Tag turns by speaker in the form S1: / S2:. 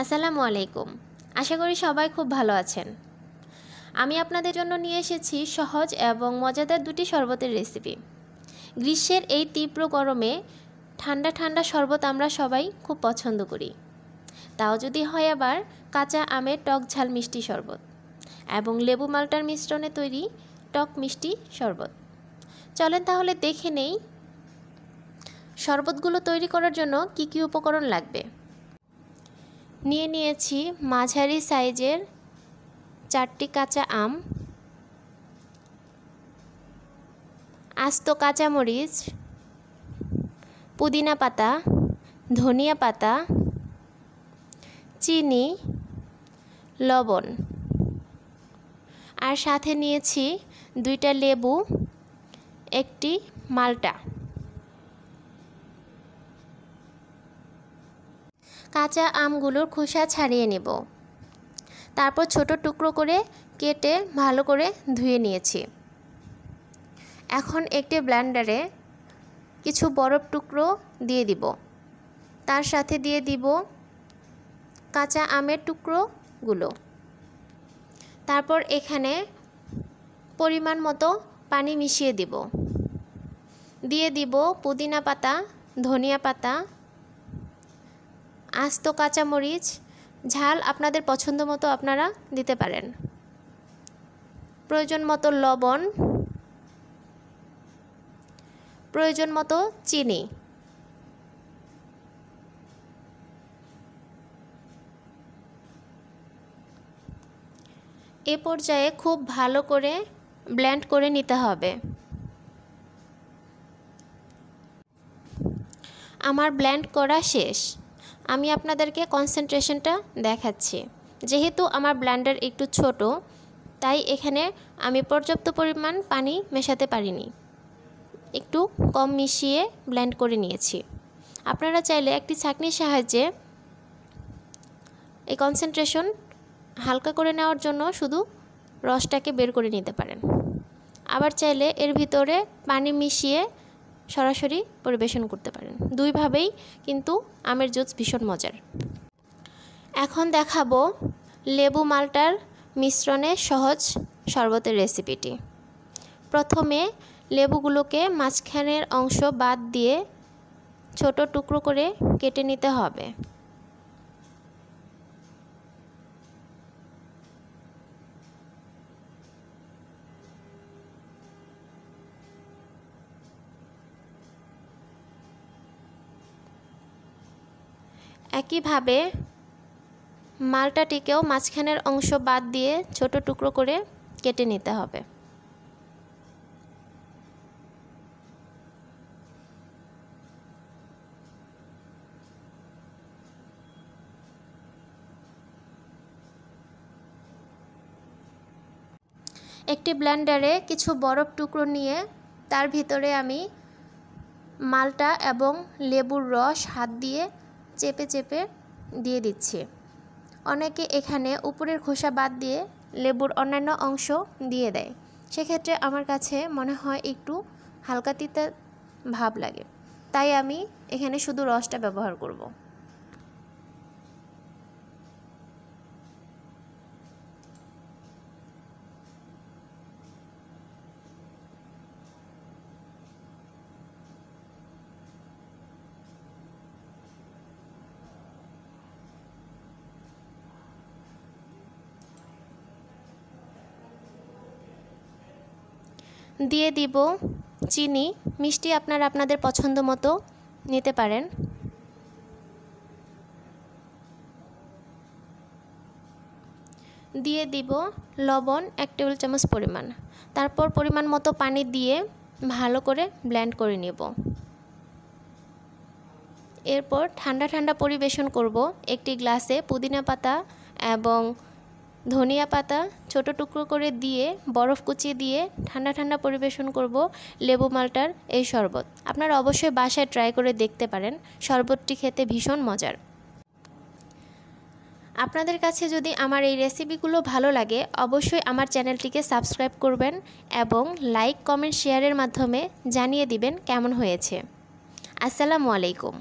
S1: আসসালামু আলাইকুম। আশা করি সবাই খুব ভালো আছেন। আমি আপনাদের জন্য নিয়ে এসেছি সহজ এবং মজাদার দুটি শরবতের রেসিপি গ্রীষ্মের এই তীব্র গরমে ঠান্ডা ঠান্ডা শরবত আমরা সবাই খুব পছন্দ করি। তাও যদি হয় আবার কাঁচা আমের টক ঝাল মিষ্টি শরবত এবং লেবু মালটার মিশ্রণে তৈরি টক মিষ্টি শরবত। চলেন তাহলে দেখে নেই শরবতগুলো তৈরি করার জন্য কি কি উপকরণ লাগবে। নিয়ে নিয়েছি মাঝারি সাইজের চারটি কাঁচা আম, আস্ত কাঁচামরিচ, পুদিনা পাতা, ধনিয়া পাতা, চিনি, লবণ। আর সাথে নিয়েছি দুইটা লেবু, একটি মালটা। কাঁচা আমগুলোর খোসা ছাড়িয়ে নেব। তারপর ছোট টুকরো করে কেটে ভালো করে ধুয়ে নিয়েছি। এখন একটি ব্ল্যান্ডারে কিছু বরফ টুকরো দিয়ে দিব। তার সাথে দিয়ে দিব কাঁচা আমের টুকরোগুলো। তারপর এখানে পরিমাণ মতো পানি মিশিয়ে দিব। দিয়ে দিব পুদিনা পাতা, ধনিয়া পাতা আস্ত কাঁচামরিচ, ঝাল আপনাদের পছন্দ মতো আপনারা দিতে পারেন। প্রয়োজন মতো লবণ, প্রয়োজন মতো চিনি। এ পর্যায়ে খুব ভালো করে ব্ল্যান্ড করে নিতে হবে। আমার ব্ল্যান্ড করা শেষ। আমি আপনাদেরকে কনসেন্ট্রেশনটা দেখাচ্ছি। যেহেতু আমার ব্ল্যান্ডার একটু ছোট, তাই এখানে আমি পর্যাপ্ত পরিমাণ পানি মেশাতে পারিনি। একটু কম মিশিয়ে ব্ল্যান্ড করে নিয়েছি। আপনারা চাইলে একটি ছাঁকনির সাহায্যে এই কনসেন্ট্রেশন হালকা করে নেওয়ার জন্য শুধু রসটাকে বের করে নিতে পারেন। আবার চাইলে এর ভিতরে পানি মিশিয়ে সরাসরি পরিবেশন করতে পারেন। দুইভাবেই কিন্তু আমের জুস ভীষণ মজার। এখন দেখাবো লেবু মালটার মিশ্রণে সহজ শরবতের রেসিপিটি। প্রথমে লেবুগুলোকে মাঝখানের অংশ বাদ দিয়ে ছোট টুকরো করে কেটে নিতে হবে। একইভাবে মালটাটিকেও মাঝখানের অংশ বাদ দিয়ে ছোট টুকরো করে কেটে নিতে হবে। একটি ব্লেন্ডারে কিছু বরফ টুকরো নিয়ে তার ভিতরে আমি মালটা এবং লেবুর রস হাত দিয়ে চেপে চেপে দিয়ে দিচ্ছি। অনেকে এখানে উপরের খোসা বাদ দিয়ে লেবুর অন্যান্য অংশ দিয়ে দেয়। সেক্ষেত্রে আমার কাছে মনে হয় একটু হালকা তিতা ভাব লাগে। তাই আমি এখানে শুধু রসটা ব্যবহার করব। দিয়ে দিব চিনি। মিষ্টি আপনারা আপনাদের পছন্দ মতো নিতে পারেন। দিয়ে দিব লবণ এক টেবিল চামচ পরিমাণ। তারপর পরিমাণ মতো পানি দিয়ে ভালো করে ব্ল্যান্ড করে নেব। এরপর ঠান্ডা ঠান্ডা পরিবেশন করব একটি গ্লাসে পুদিনা পাতা এবং ধনিয়া পাতা ছোট টুকরো করে দিয়ে, বরফ কুচিয়ে দিয়ে ঠান্ডা ঠান্ডা পরিবেশন করব লেবু মালটার এই শরবত। আপনারা অবশ্যই বাসায় ট্রাই করে দেখতে পারেন, শরবতটি খেতে ভীষণ মজার। আপনাদের কাছে যদি আমার এই রেসিপিগুলো ভালো লাগে, অবশ্যই আমার চ্যানেলটিকে সাবস্ক্রাইব করবেন এবং লাইক কমেন্ট শেয়ারের মাধ্যমে জানিয়ে দিবেন কেমন হয়েছে। আসসালামু আলাইকুম।